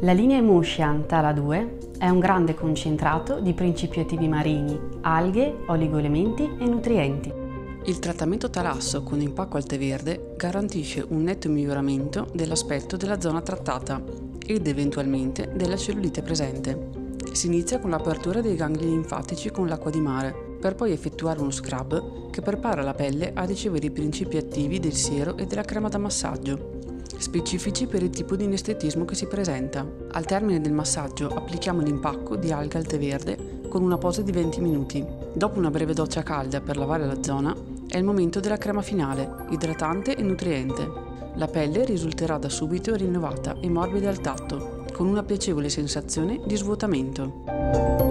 La linea Emulsion Tala 2 è un grande concentrato di principi attivi marini, alghe, oligoelementi e nutrienti. Il trattamento talasso con impacco al tè verde garantisce un netto miglioramento dell'aspetto della zona trattata ed eventualmente della cellulite presente. Si inizia con l'apertura dei gangli linfatici con l'acqua di mare, per poi effettuare uno scrub che prepara la pelle a ricevere i principi attivi del siero e della crema da massaggio specifici per il tipo di inestetismo che si presenta. Al termine del massaggio applichiamo l'impacco di alga al tè verde con una pausa di 20 minuti. Dopo una breve doccia calda per lavare la zona, è il momento della crema finale, idratante e nutriente. La pelle risulterà da subito rinnovata e morbida al tatto, con una piacevole sensazione di svuotamento.